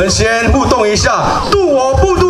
我们先互动一下，渡我不渡？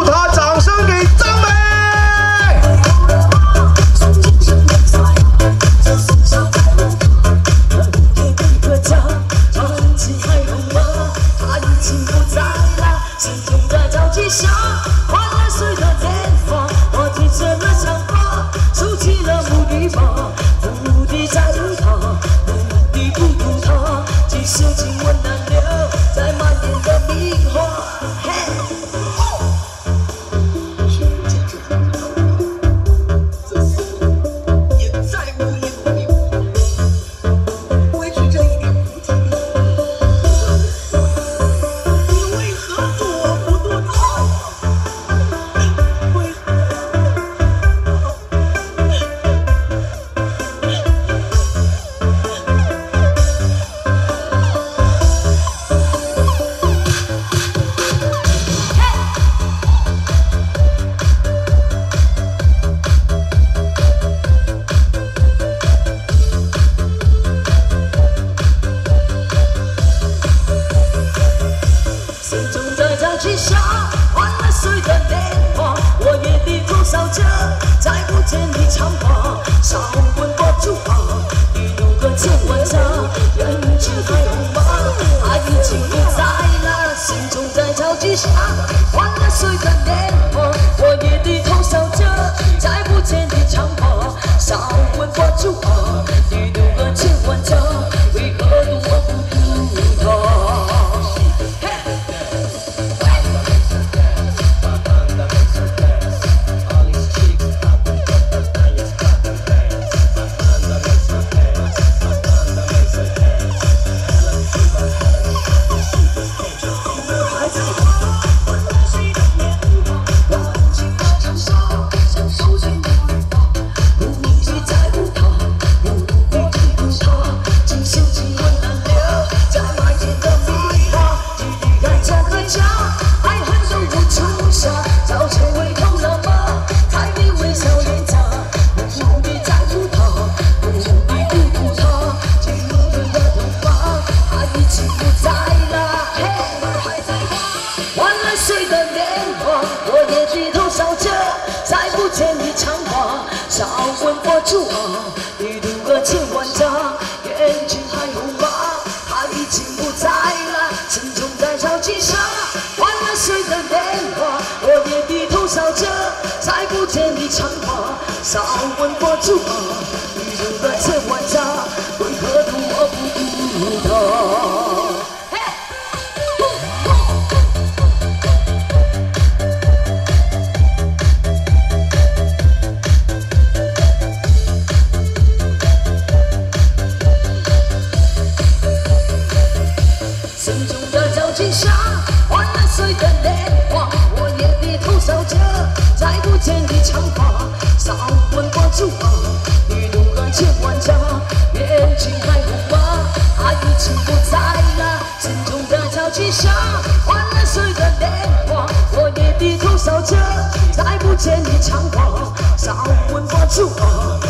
吉祥我也低头笑着，再不见你长发。少问过啊，你如何千万家？眼睛还有吗？他已经不在了。心中在草地上，换了谁的年华。我也低头笑着，再不见你长发。少问过啊，你如何千万家？夕阳换了谁的脸庞？我也低头笑着，再不见你猖狂，黄昏抓住我。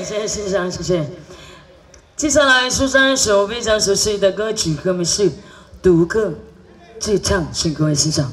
谢谢欣赏谢谢接下来送上一首非常熟悉的歌曲歌名是独个自唱请各位欣赏